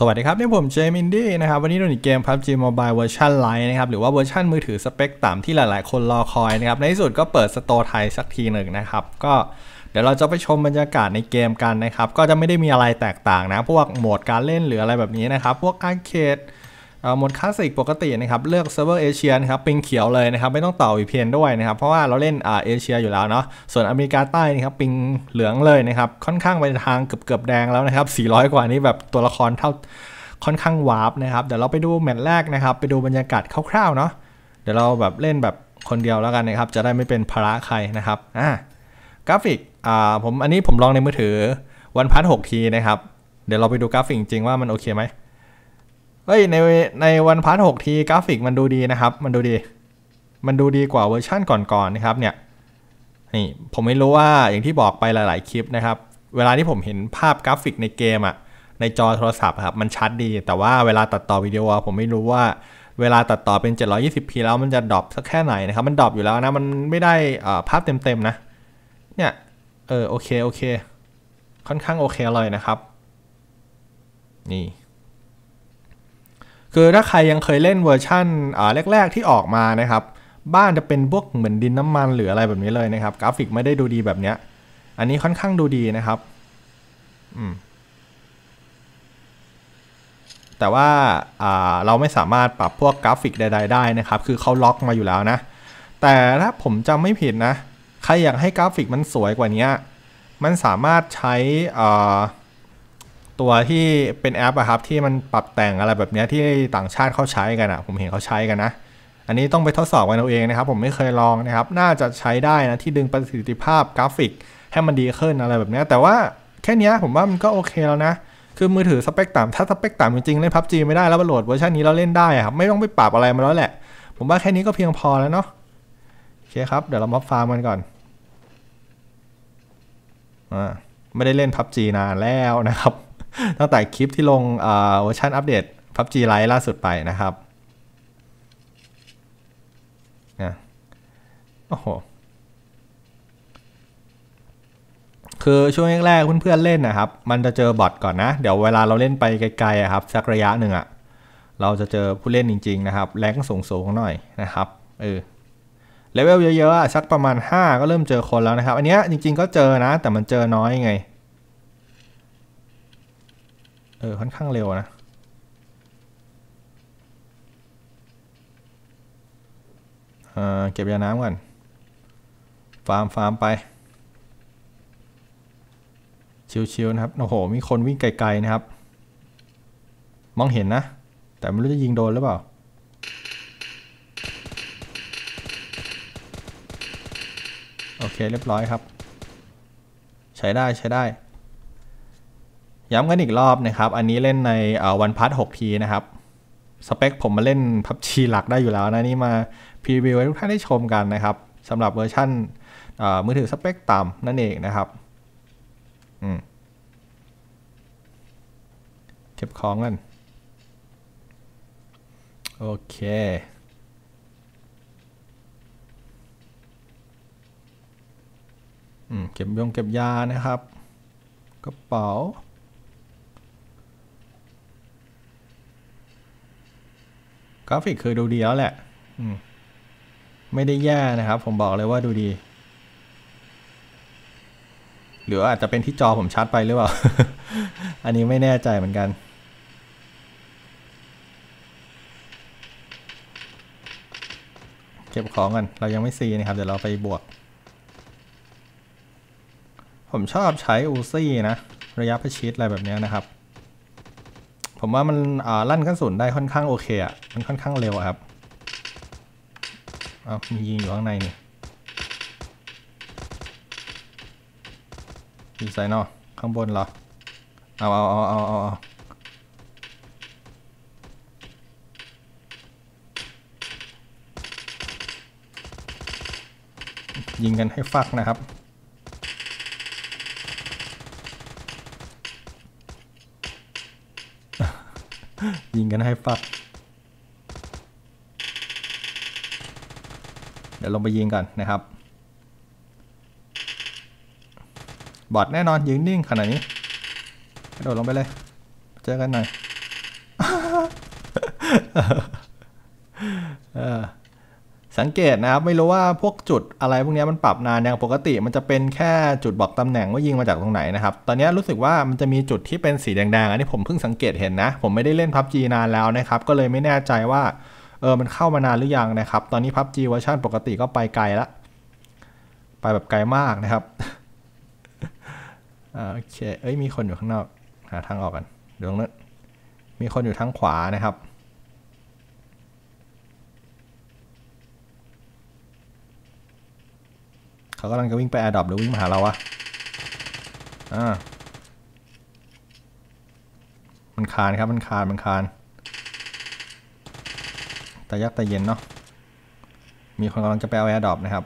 สวัสดีครับ นี่ผมเจมินดี้นะครับ วันนี้เราในเกม PUBG Mobile เวอร์ชัน Lite นะครับ หรือว่าเวอร์ชันมือถือสเปคต่ำที่หลายๆ คนรอคอยนะครับ ในที่สุดก็เปิด store ไทยสักทีหนึ่งนะครับ ก็เดี๋ยวเราจะไปชมบรรยากาศในเกมกันนะครับ ก็จะไม่ได้มีอะไรแตกต่างนะ พวกโหมดการเล่นหรืออะไรแบบนี้นะครับ พวก arcade โหมดคลาสสิกปกตินะครับเลือกเซิร์ฟเวอร์เอเชียนะครับ ping เขียวเลยนะครับไม่ต้องต่อ VPN ด้วยนะครับเพราะว่าเราเล่นเอเชียอยู่แล้วเนาะส่วนอเมริกาใต้นะครับ pingเหลืองเลยนะครับค่อนข้างไปทางเกือบๆแดงแล้วนะครับ400 กว่านี้แบบตัวละครเท่าค่อนข้าง warp นะครับเดี๋ยวเราไปดูแมตช์แรกนะครับไปดูบรรยากาศคร่าวๆเนาะเดี๋ยวเราแบบเล่นแบบคนเดียวแล้วกันนะครับจะได้ไม่เป็นภาระใครนะครับอ่ากราฟิกอ่าผมอันนี้ผมลองในมือถือ OnePlus 6T นะครับเดี๋ยวเราไปดูกราฟิกจริงว่ามันโอเคไหม เฮ้ยในใน OnePlus 6T กราฟิกมันดูดีนะครับ มันดูดี มันดูดีกว่าเวอร์ชั่นก่อนๆนะครับเนี่ยนี่ผมไม่รู้ว่าอย่างที่บอกไปหลาย ๆ คลิปนะครับ เวลาที่ผมเห็นภาพกราฟิกในเกมอะในจอโทรศัพท์ครับมันชัดดี แต่ว่าเวลาตัดต่อวิดีโอผมไม่รู้ว่าเวลาตัดต่อเป็น 720p แล้วมันจะ drop สักแค่ไหนนะครับ มัน drop อยู่แล้วนะมันไม่ได้ภาพเต็มๆนะเนี่ยเออโอเคโอเค ค่อนข้างโอเคเลยนะครับ นี่ คือถ้าใครยังเคยเล่นเวอร์ชั่นแรก ๆ ที่ออกมานะครับ บ้านจะเป็นพวกเหมือนดินน้ำมันหรืออะไรแบบนี้เลยนะครับ กราฟิกไม่ได้ดูดีแบบเนี้ย อันนี้ค่อนข้างดูดีนะครับอืมแต่ว่าเราไม่สามารถปรับพวกกราฟิกใด ๆ ได้นะครับ คือเขาล็อกมาอยู่แล้วนะ แต่ถ้าผมจำไม่ผิดนะ ใครอยากให้กราฟิกมันสวยกว่านี้ มันสามารถใช้ ตัวที่เป็นแอปอะครับที่มันปรับแต่งอะไรแบบนี้ที่ต่างชาติเขาใช้กันอะผมเห็นเขาใช้กันนะ อันนี้ต้องไปทดสอบกันเอาเองนะครับ ผมไม่เคยลองนะครับ น่าจะใช้ได้นะที่ดึงประสิทธิภาพกราฟิกให้มันดีขึ้นอะไรแบบนี้แต่ว่าแค่นี้ผมว่ามันก็โอเคแล้วนะ คือมือถือสเปคต่ำถ้าสเปคต่ำจริงๆเล่น PUBG ไม่ได้แล้วโหลดเวอร์ชันนี้เราเล่นได้ครับไม่ต้องไปปรับอะไรมาแล้วแหละ ผมว่าแค่นี้ก็เพียงพอแล้วเนาะโอเคครับเดี๋ยวเรามาฟาร์มกันก่อนอ่าไม่ได้เล่น PUBG นานแล้วนะครับ ตั้งแต่คลิปที่ลงเวอร์ชันอัปเดต PUBG Lite ล่าสุดไปนะครับนะโอ้โห คือช่วงแรกๆเพื่อนๆเล่นนะครับ มันจะเจอ bot ก่อนนะ เดี๋ยวเวลาเราเล่นไปไกลๆครับสักระยะหนึ่งอะเราจะเจอผู้เล่นจริง ๆ นะครับ rank สูงๆหน่อยนะครับเออเลเวลเยอะๆสักประมาณ 5 ก็เริ่มเจอคนแล้วนะครับ อันนี้จริงๆก็เจอนะ แต่มันเจอน้อยไง เออ ค่อนข้างเร็วนะ เก็บยาน้ำก่อน ฟาร์มฟาร์มไป ชิวๆนะครับ โอ้โห มีคนวิ่งไกลๆนะครับ มองเห็นนะ แต่ไม่รู้จะยิงโดนหรือเปล่าโอเค เรียบร้อยครับ ใช้ได้ใช้ได้ ย้ำกันอีกรอบนะครับ อันนี้เล่นในวันพัทหกทีนะครับ สเปคผมมาเล่นพับชีหลักได้อยู่แล้วนะ นี่มาพรีวิวให้ทุกท่านได้ชมกันนะครับสำหรับเวอร์ชั่นมือถือสเปคต่ำนั่นเองนะครับเก็บของกัน โอเคเก็บยงเก็บยานะครับ กระเป๋า กราฟิกคือดูดีแล้วแหละไม่ได้แย่นะครับ ผมบอกเลยว่าดูดี หรืออาจจะเป็นที่จอผมชัดไปหรือเปล่า อันนี้ไม่แน่ใจเหมือนกัน เก็บของกัน เรายังไม่ซีนะครับ เดี๋ยวเราไปบวก ผมชอบใช้อูซี่นะ ระยะประชิดอะไรแบบนี้นะครับ ผมว่ามันลั่นกระสุนได้ค่อนข้างโอเคอะมันค่อนข้างเร็วครับเอามียิงอยู่ข้างในนี่อยู่ไซนอข้างบนเหรอ เอาเอาเอาเอาเอายิงกันให้ฟักนะครับ ยิงกันให้ฟัด เดี๋ยวลงไปยิงกันนะครับ บอดแน่นอนยืนนิ่งขนาดนี้กระโดดลงไปเลย เจอกันหน่อย สังเกตนะครับ ไม่รู้ว่าพวกจุดอะไรพวกนี้มันปรับนานอย่างปกติ มันจะเป็นแค่จุดบอกตำแหน่งว่ายิงมาจากตรงไหนนะครับ ตอนนี้รู้สึกว่ามันจะมีจุดที่เป็นสีแดงๆอันนี้ผมเพิ่งสังเกตเห็นนะ ผมไม่ได้เล่นพับจีนานแล้วนะครับ ก็เลยไม่แน่ใจว่าเออมันเข้ามานานหรือยังนะครับ ตอนนี้ PUBG เวอร์ชันปกติก็ไปไกลละไปแบบไกลมากนะครับโอเคเอ้ยมีคนอยู่ข้างนอกหาทางออกกันเดี๋ยวนั้นมีคนอยู่ทางขวานะครับ เขากำลังจะวิ่งไป airdrop หรือวิ่งมาหาเราวะอ่ามันคานครับมันคานมันคานแต่ยักแต่เย็นเนาะมีคนกำลังจะไปเอาแอร์ดรอปนะครับ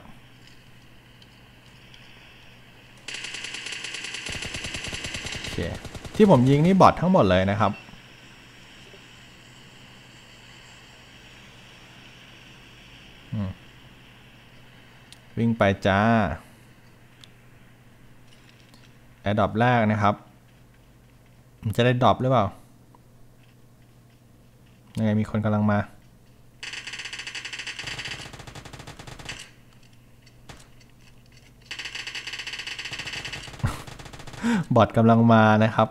โอเคที่ผมยิงนี่บอททั้งหมดเลยนะครับ วิ่งไปจ้าairdrop แรกนะครับมันจะได้ drop หรือเปล่า ยังไงมีคนกำลังมา bot กำลังมานะครับ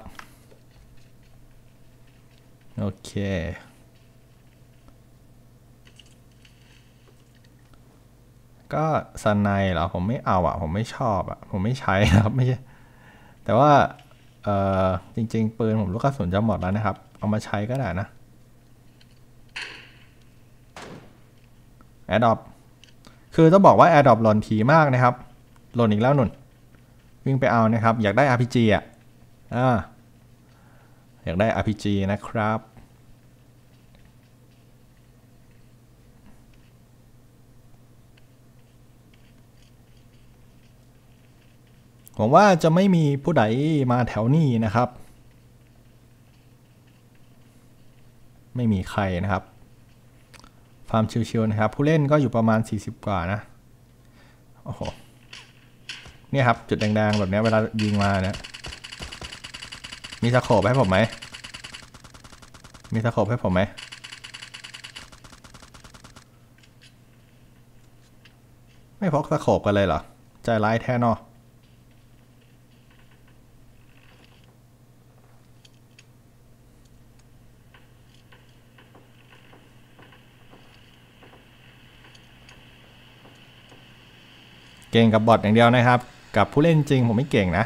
โอเค ก็ sniper เหรอผมไม่เอาอะผมไม่ชอบอะผมไม่ใช้นะครับไม่ใช่แต่ว่าเออจริง ๆ ปืนผมลูกกระสุนจะหมดแล้วนะครับ เอามาใช้ก็ได้นะ airdrop คือต้องบอกว่า airdrop หล่นทีมากนะครับ หล่นอีกแล้วนู่นวิ่งไปเอานะครับ อยากได้ RPG อะอ่าอยากได้ RPG นะครับ วังว่าจะไม่มีผู้ใดมาแถวนี้นะครับ ไม่มีใครนะครับฟาร์มชิวๆนะครับ ผู้เล่นก็อยู่ประมาณ 40 กว่านะโอ้โหเนี่ยครับ จุดแดงๆแบบนี้เวลายิงมาเนี่ยมีสโคปให้ผมไหม มีสโคปให้ผมไหม ไม่พกสโคปกันเลยเหรอ ใจร้ายแท้เนอ เก่งกับบอทอย่างเดียวนะครับ กับผู้เล่นจริงผมไม่เก่งนะ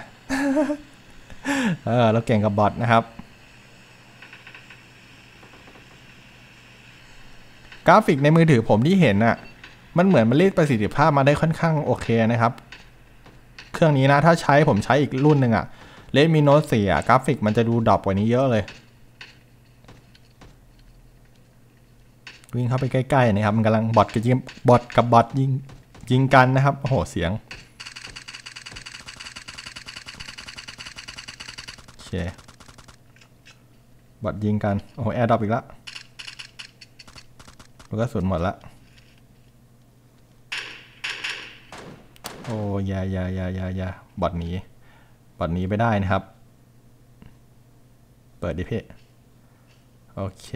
เออเราเก่งกับบอทนะครับ กราฟิกในมือถือผมที่เห็นอะ่ะ มันเหมือนมันรีดประสิทธิภาพมาได้ค่อนข้างโอเคนะครับ เครื่องนี้นะถ้าใช้ผมใช้อีกรุ่นหนึ่งอะ่ะ Redmi Note สี่อะกราฟิกมันจะดู drop กว่านี้เยอะเลย วิ่งเข้าไปใกล้ๆนะครับ มันกำลังบอทกับยิงบอทกับบอทยิง ยิงกันนะครับ โอ้โห เสียง โอเค บอทยิงกัน โอ้โห AirDrop อีกแล้วลูกกระสุนหมดละ โอ้ยายายายายาบอทหนีบอทหนีไปได้นะครับ เปิดดิเพ่โอเค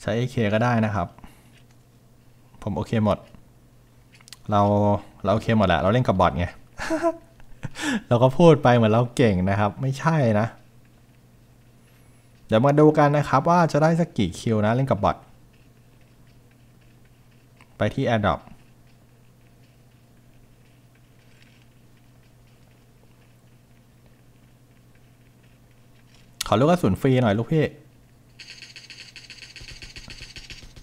ใช้ AK ก็ได้นะครับ ผมโอเคหมด เราเราโอเคหมดแหละเราเล่นกับบอทไงเราก็พูดไปเหมือนเราเก่งนะครับ ไม่ใช่นะ เดี๋ยวมาดูกันนะครับว่าจะได้สักกี่คิวนะเล่นกับบอทไปที่ AirDrop ขอลูกกระสุนฟรีหน่อยลูกพี่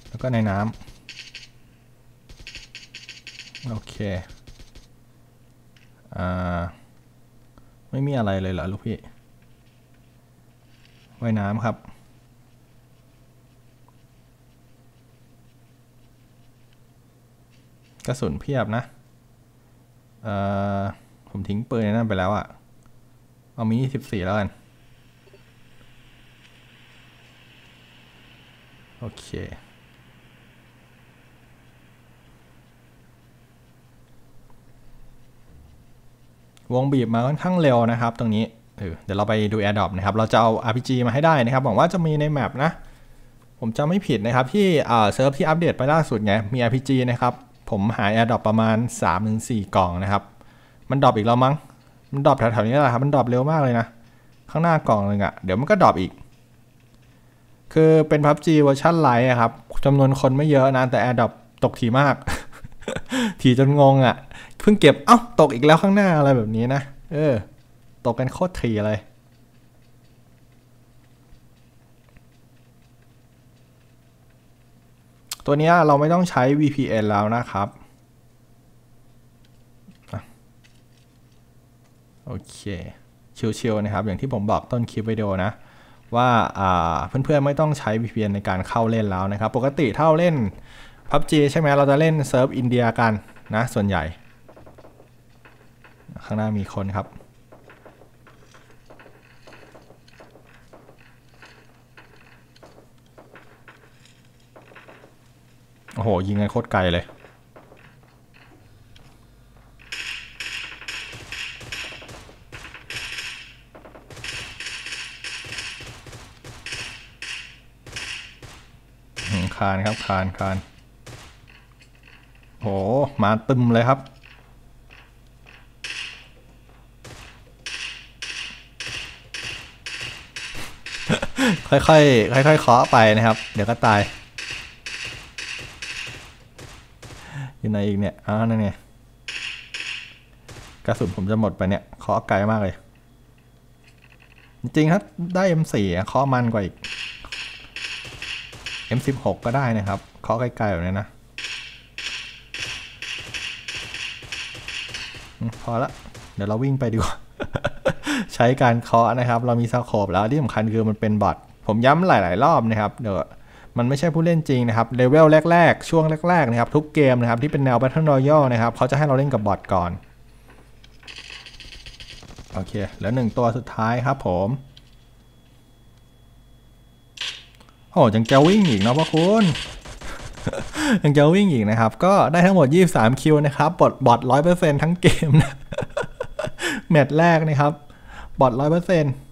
แล้วก็ในน้ำ โอเค อ่า ไม่มีอะไรเลยเหรอลูกพี่ว่ายน้ำครับ กระสุนเพียบนะ เอ่อ ผมทิ้งปืนในนั่นไปแล้วอะ่ะเอามี 24 แล้วกัน โอเค วงบีบมาค่อนข้างเร็วนะครับ ตรงนี้เออเดี๋ยวเราไปดู AirDrop นะครับ เราจะเอา RPG มาให้ได้นะครับหวังว่าจะมีใน map นะ ผมจำไม่ผิดนะครับ ที่เซิร์ฟที่อัปเดตไปล่าสุดไง มี RPG นะครับ ผมหา AirDrop ประมาณ 3-4 กล่องนะครับ มัน drop อีกแล้วมั้ง มัน drop แถวๆนี้แหละครับ มัน drop เร็วมากเลยนะ ข้างหน้ากล่องหนึ่งอะ่ะ เดี๋ยวมันก็ drop อีก คือเป็น PUBG เวอร์ชัน Lite ครับจำนวนคนไม่เยอะนะ แต่ a อ r d r o p ตกทีมาก ทีจนงงอะ่ะ เพิ่งเก็บ เอ้า ตกอีกแล้วข้างหน้าอะไรแบบนี้นะ เออ ตกกันโคตรถี่เลย ตัวนี้เราไม่ต้องใช้ VPN แล้วนะครับอโอเค ชิวๆนะครับ อย่างที่ผมบอกต้นคลิปวิดีโอนะว่าอ่าเพื่อนๆไม่ต้องใช้ VPN ในการเข้าเล่นแล้วนะครับ ปกติถ้าเราเล่น PUBG ใช่ไหมเราจะเล่นเซิร์ฟอินเดียกันนะส่วนใหญ่ ข้างหน้ามีคนครับ โอ้โห ยิงกันโคตรไกลเลยคานครับคานคานโหมาตึมเลยครับ ค่อยๆค่อยๆเคาะไปนะครับ เดี๋ยวก็ตาย อยู่ไหนอีกเนี่ยอ้าวนั่นไงกระสุนผมจะหมดไปเนี่ยเคาะไกลมากเลย จริงๆถ้าได้ M4 เคาะมันกว่าอีก M16 ก็ได้นะครับเคาะไกลๆแบบนี้นะพอละเดี๋ยวเราวิ่งไปดีกว่า ใช้การเคาะนะครับ เรามีสโคปแล้วที่สำคัญคือมันเป็นบอท ผมย้ำหลาย ๆ รอบนะครับเดี๋ยวมันไม่ใช่ผู้เล่นจริงนะครับเลเวลแรก ๆ ช่วงแรก ๆ นะครับ ทุกเกมนะครับที่เป็นแนว Battle Royale นะครับเขาจะให้เราเล่นกับบอทก่อนโอเคแล้วหนึ่งตัวสุดท้ายครับผมโอ้ยังจะวิ่งอีกเนาะพ่อคุณยังจะวิ่งอีกนะครับ ก็ได้ทั้งหมด 23 คิวนะครับบอทบอท100%ทั้งเกมนะแมตช์แรกนะครับ บอท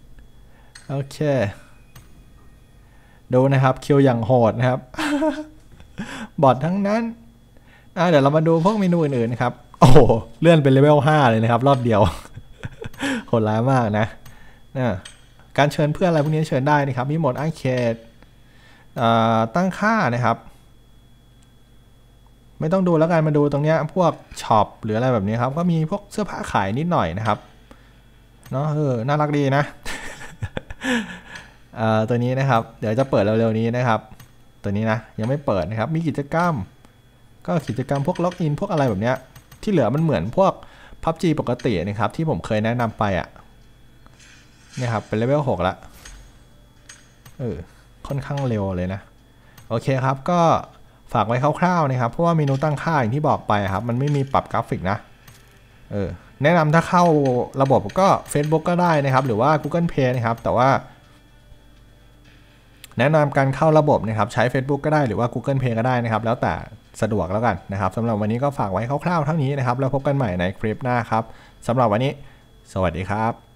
100%โอเค ดูนะครับ kill อย่างโหดนะครับ บอททั้งนั้นอะเดี๋ยวเรามาดูพวกเมนูอื่นๆนะครับ โอ้โหเลื่อนเป็นเลเวล5เลยนะครับ รอบเดียวโหดร้ายมากนะนะการเชิญเพื่อนอะไรพวกนี้เชิญได้นะครับ มีโหมด arcade ตั้งค่านะครับ ไม่ต้องดูแล้วกันมาดูตรงเนี้ยพวก shop หรืออะไรแบบนี้ครับ ก็มีพวกเสื้อผ้าขายนิดหน่อยนะครับเนาะเออน่ารักดีนะ ตัวนี้นะครับ เดี๋ยวจะเปิดเร็วๆนี้นะครับ ตัวนี้นะยังไม่เปิดนะครับ มีกิจกรรม ก็กิจกรรมพวก login พวกอะไรแบบเนี้ย ที่เหลือมันเหมือนพวก PUBG ปกตินะครับ ที่ผมเคยแนะนำไปอะ่ะเนี่ยครับเป็นเลเวล6ละเออค่อนข้างเร็วเลยนะ โอเคครับก็ฝากไว้คร่าวๆนะครับเพราะว่าเมนูตั้งค่าอย่างที่บอกไปครับ มันไม่มีปรับกราฟิกนะเออแนะนำถ้าเข้าระบบก็ Facebook ก็ได้นะครับ หรือว่า Google Play นะครับ แต่ว่า แนะนำการเข้าระบบนะครับใช้ Facebook ก็ได้หรือว่า Google Play ก็ได้นะครับ แล้วแต่สะดวกแล้วกันนะครับสำหรับวันนี้ก็ฝากไว้คร่าวๆเท่านี้นะครับ แล้วพบกันใหม่ในคลิปหน้าครับสำหรับวันนี้ สวัสดีครับ